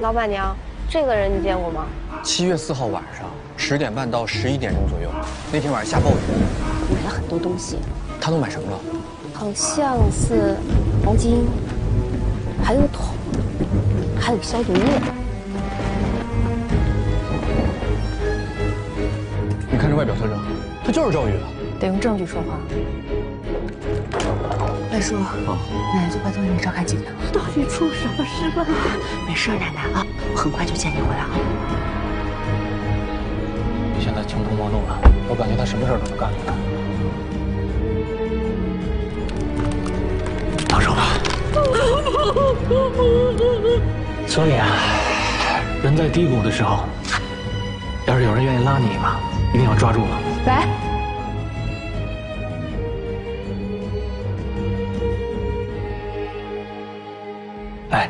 老板娘，这个人你见过吗？七月四号晚上十点半到十一点钟左右，那天晚上下暴雨，买了很多东西，他都买什么了？好像是毛巾，还有桶，还有消毒液。你看这外表特征，他就是赵宇啊！得用证据说话。魏叔，奶奶就拜托你照看景阳。到底出什么事了？没事，奶奶啊，我很快就接你回来啊。你现在穷途末路了，我感觉他什么事都能干出来。放手吧。所以啊，人在低谷的时候，要是有人愿意拉你一把，一定要抓住了。来。来